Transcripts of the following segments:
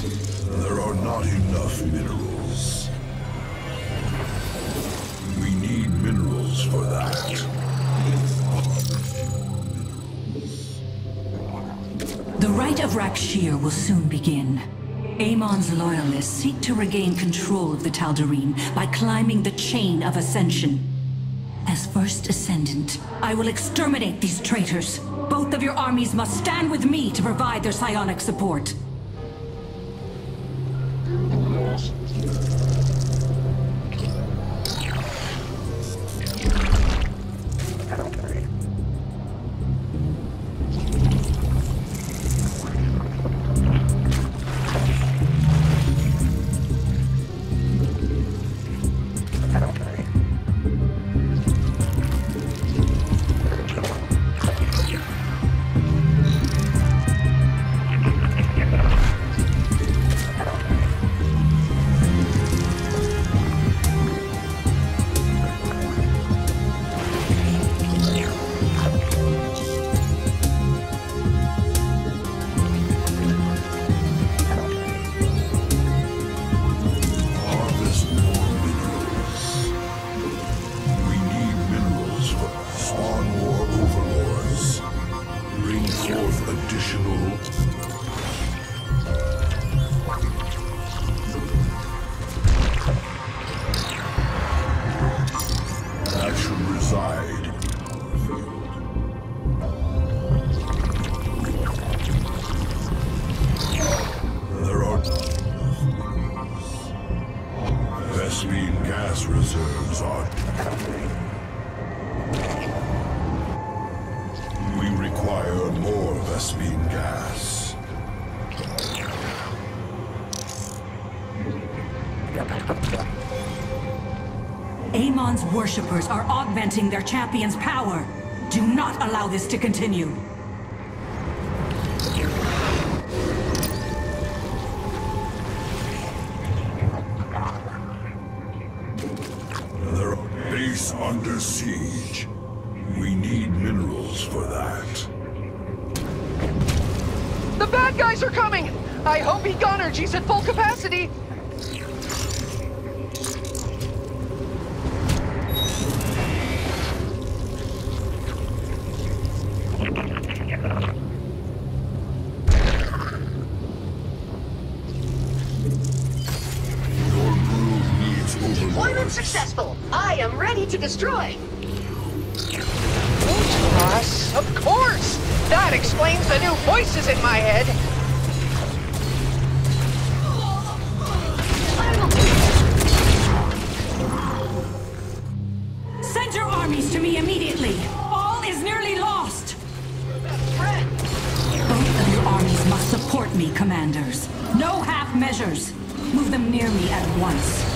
There are not enough minerals. We need minerals for that. The Rite of Rakshir will soon begin. Amon's loyalists seek to regain control of the Tal'Darim by climbing the chain of ascension. As first ascendant, I will exterminate these traitors. Both of your armies must stand with me to provide their psionic support. Vespene gas. Amon's worshippers are augmenting their champion's power. Do not allow this to continue. Base under siege. Hope Egonergy's at full capacity! Deployment successful. I am ready to destroy. Cross? Of course! That explains the new voices in my head! Support me, commanders. No half measures. Move them near me at once.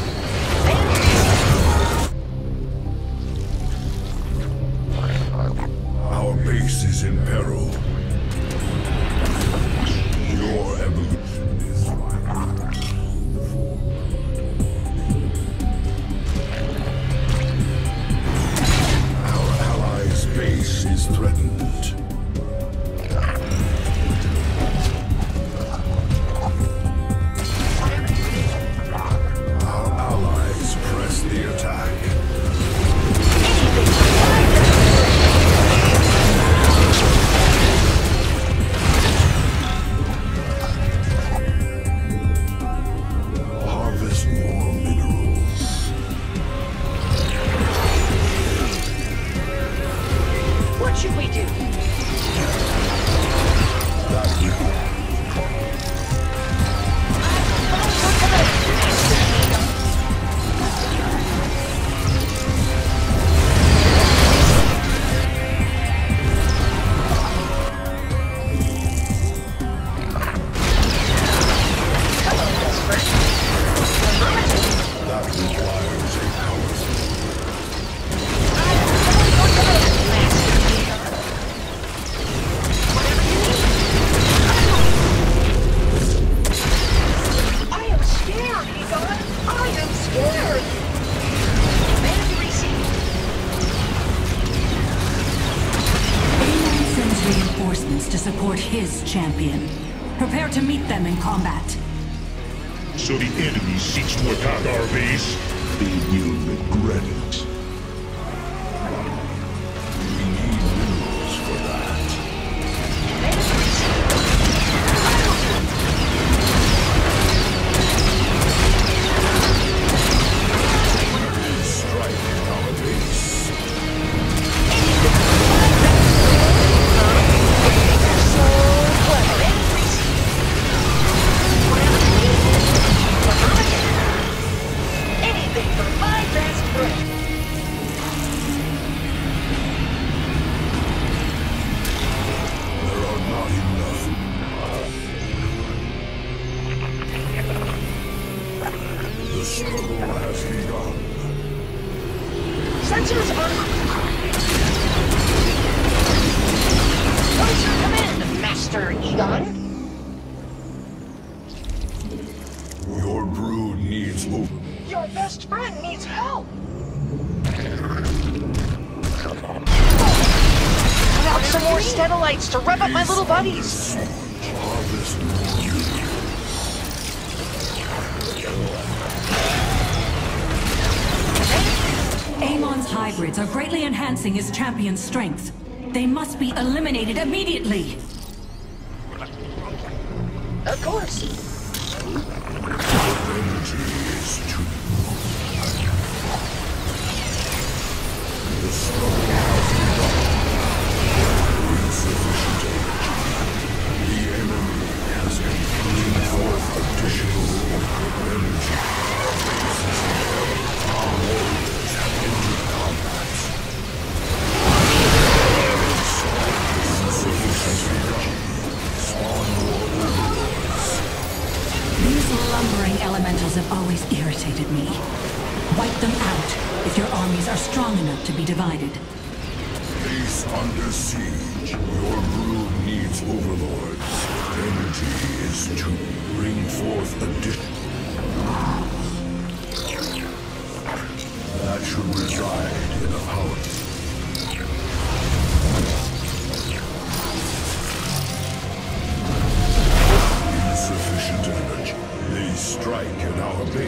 Our? They will regret it. Hybrids are greatly enhancing his champion's strength. They must be eliminated immediately. Of course. Energy is too. Elementals have always irritated me. Wipe them out if your armies are strong enough to be divided. Base under siege. Your brood needs overlords. Energy is to bring forth addition. That should reside in a power. At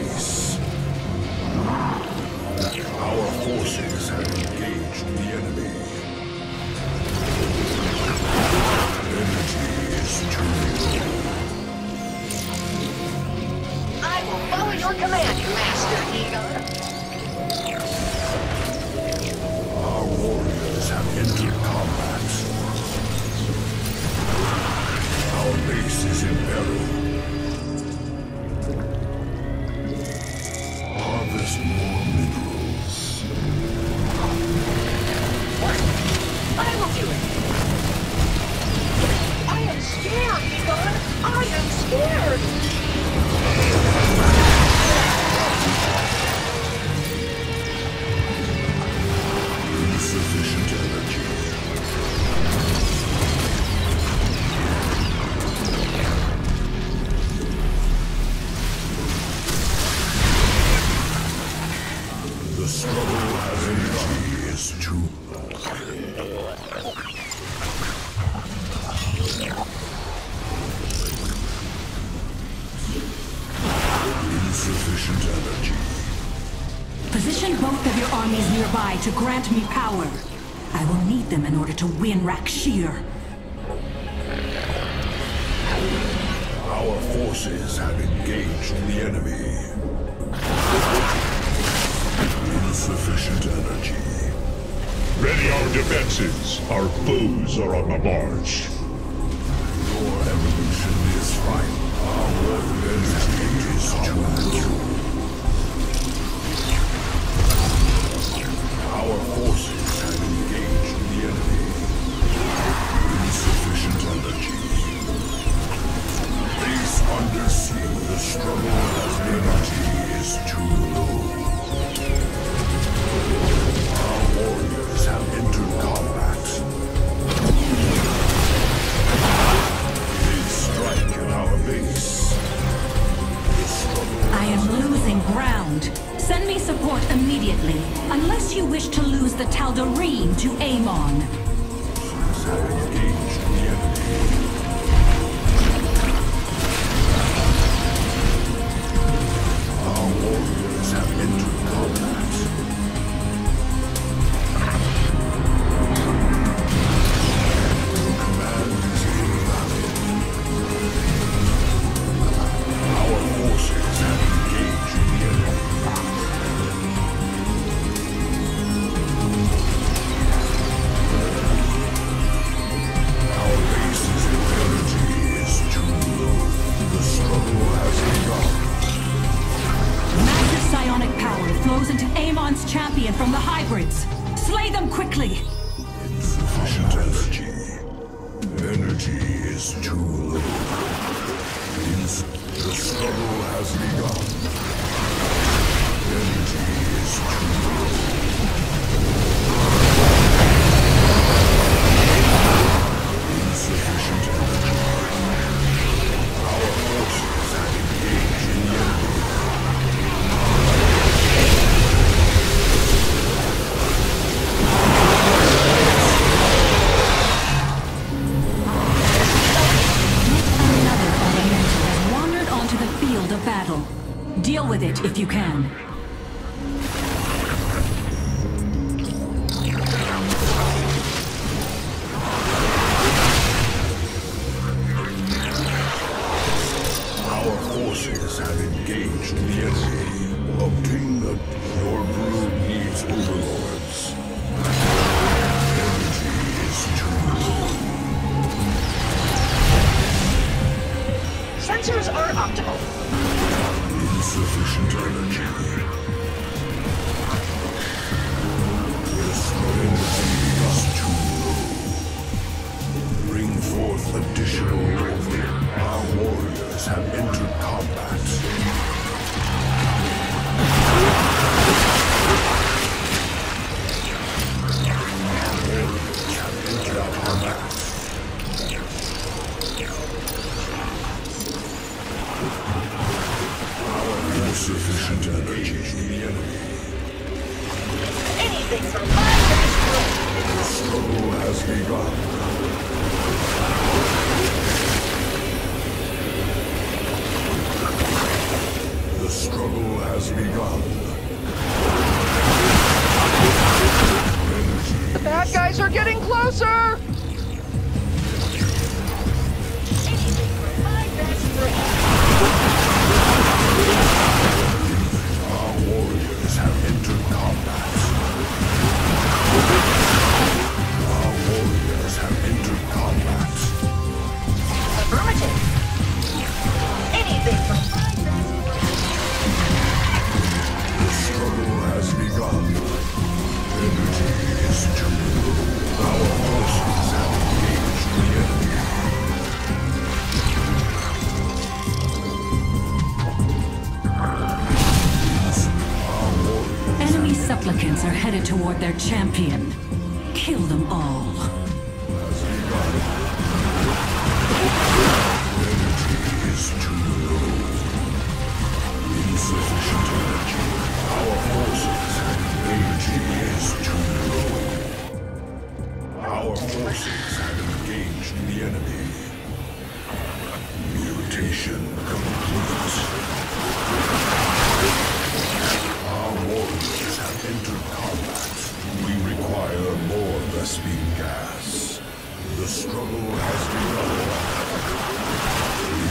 our forces have engaged the enemy. Energy is too. I will follow your command, Master Egon. Nearby to grant me power. I will need them in order to win Rakshir. Our forces have engaged the enemy. Insufficient energy. Ready our defenses. Our foes are on the march. Your evolution is final. Our state is too The struggle has begun. Energy is true. getting closer! Replicants are headed toward their champion. Kill them all. Energy is too low. Insufficient energy. Our forces. Energy is too low. Our forces. The struggle has begun.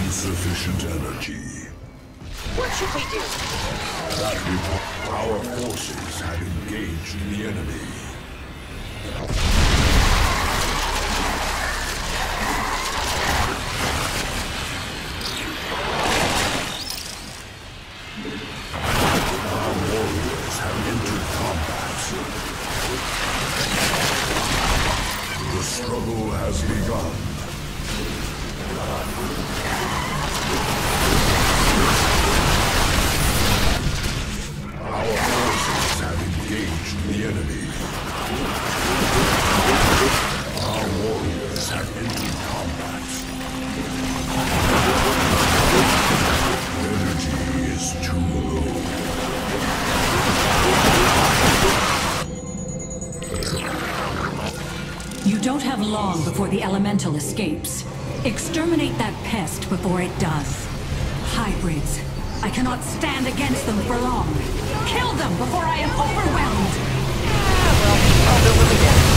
Insufficient energy. What should we do? That report. Our forces have engaged the enemy. before the elemental escapes. Exterminate that pest before it does. Hybrids. I cannot stand against them for long. Kill them before I am overwhelmed. Ah, well, I'll do again.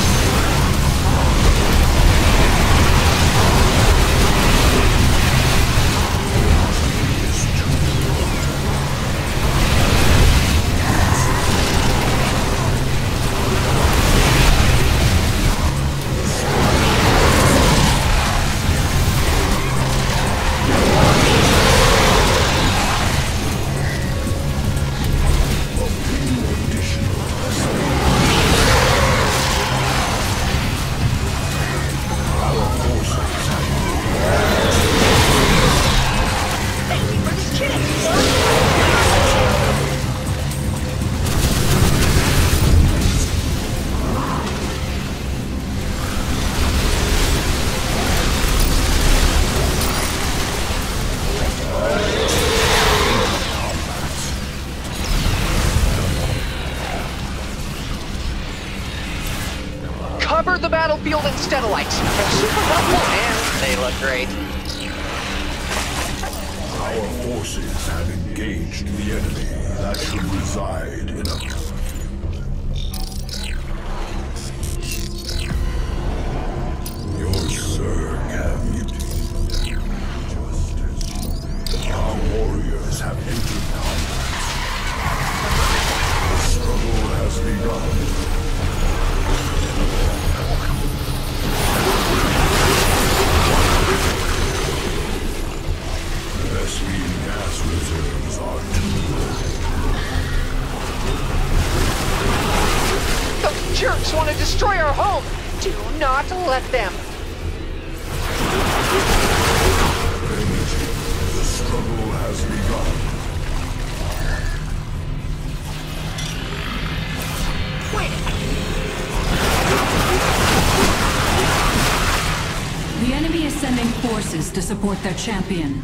to support their champion.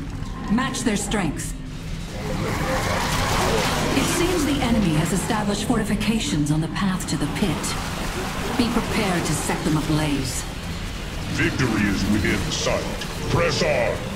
Match their strength. It seems the enemy has established fortifications on the path to the pit. Be prepared to set them ablaze. Victory is within sight. Press on!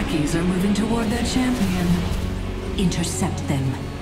lackeys are moving toward their champion. Intercept them.